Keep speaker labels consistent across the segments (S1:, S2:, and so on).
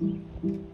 S1: Música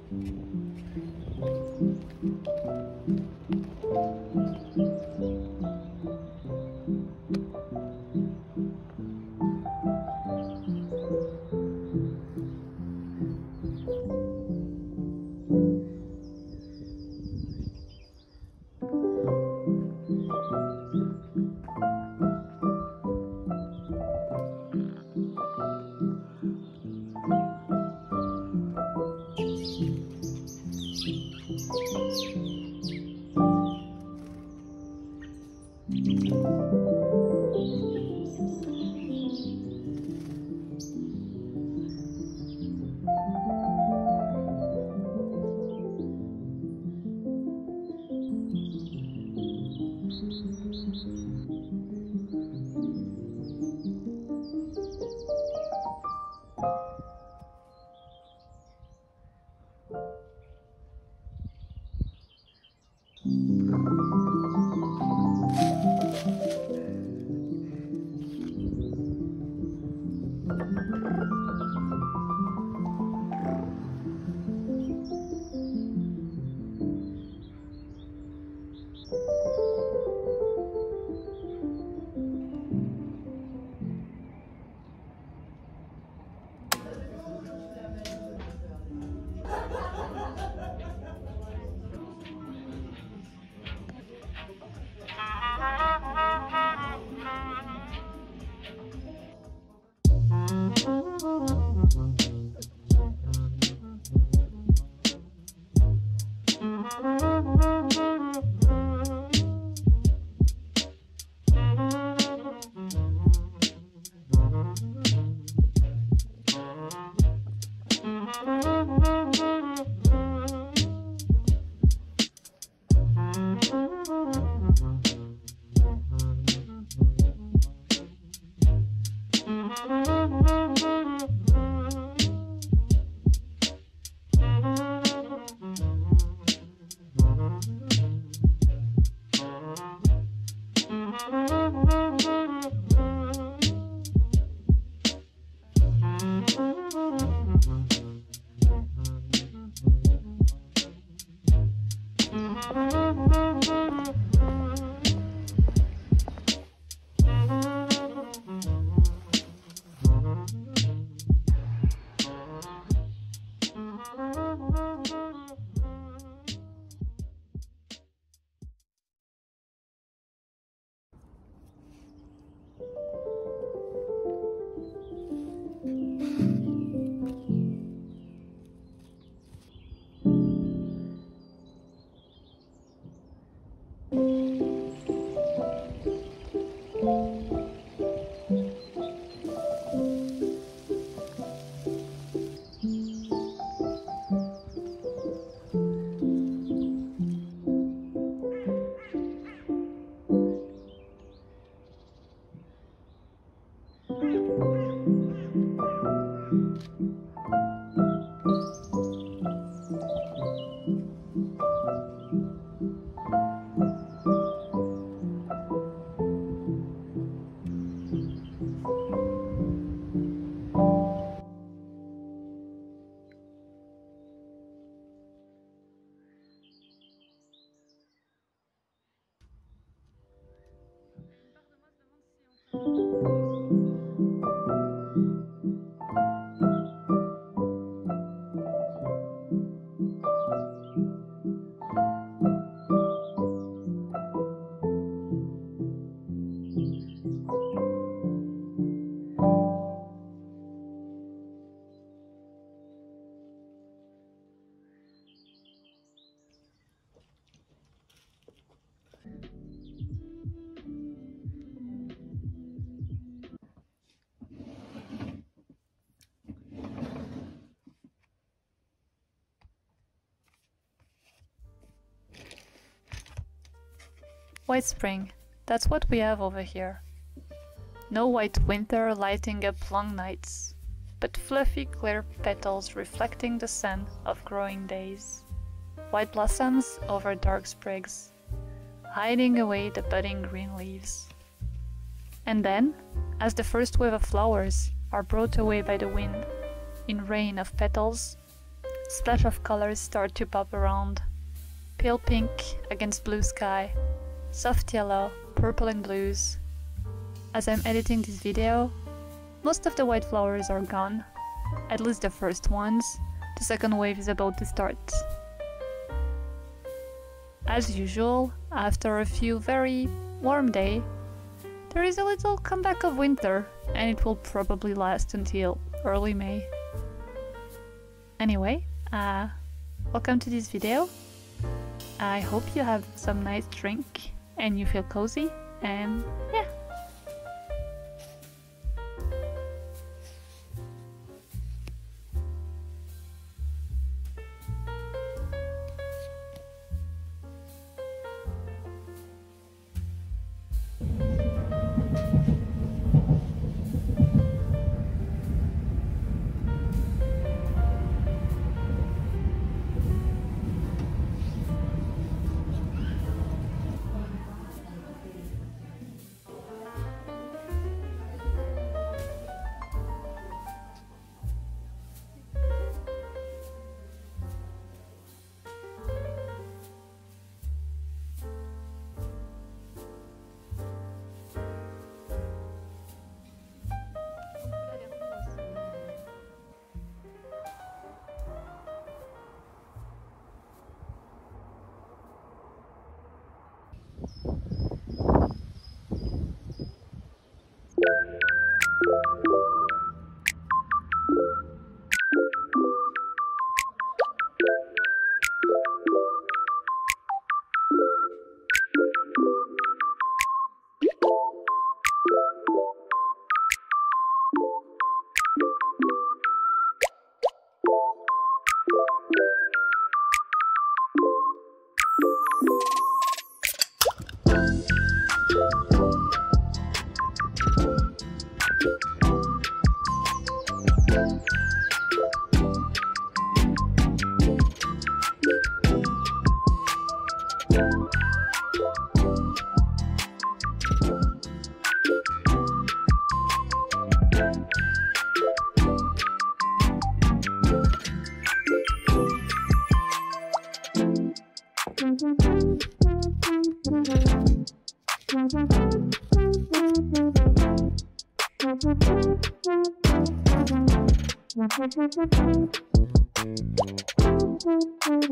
S1: White spring, that's what we have over here. No white winter lighting up long nights, but fluffy clear petals reflecting the sun of growing days. White blossoms over dark sprigs, hiding away the budding green leaves. And then, as the first wave of flowers are brought away by the wind in rain of petals. Splash of colors start to pop around. Pale pink against blue sky, soft yellow, purple and blues. As I'm editing this video, most of the white flowers are gone, at least the first ones. The second wave is about to start. As usual, after a few very warm days, there is a little comeback of winter, and it will probably last until early May. Anyway, uh, welcome to this video. I hope you have some nice drink and you feel cozy, and yeah.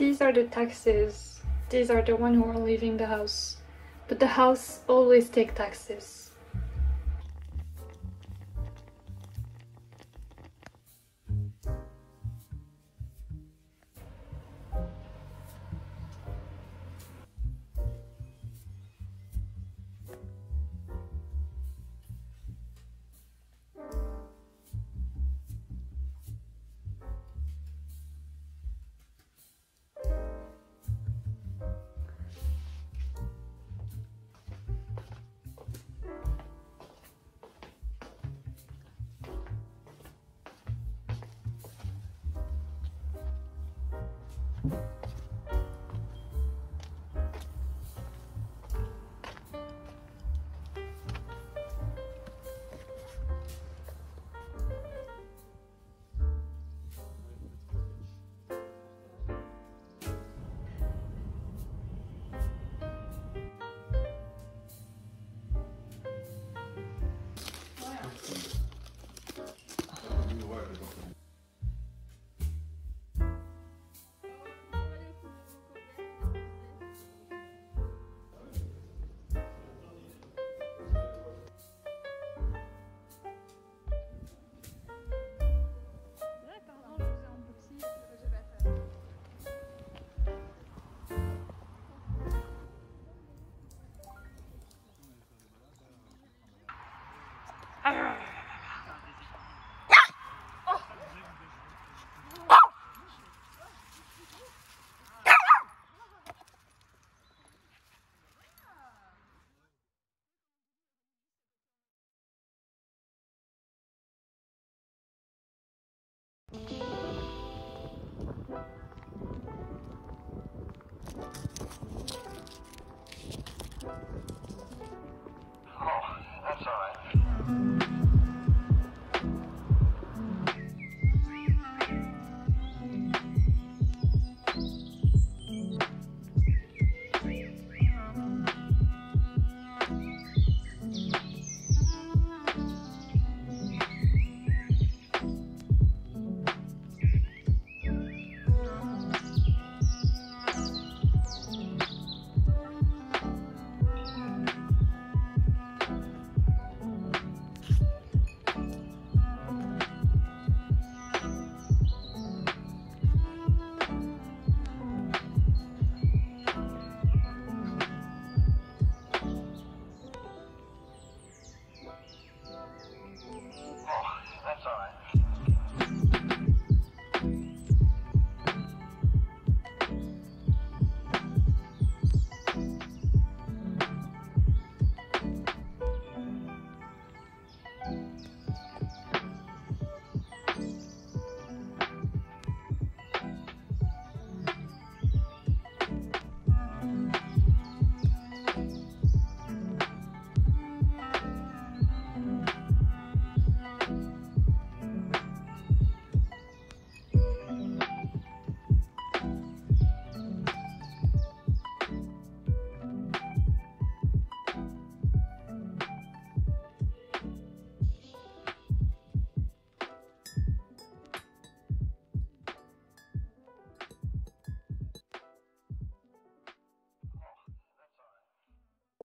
S1: These are the taxes. These are the one who are leaving the house. But the house always take taxes.
S2: Ah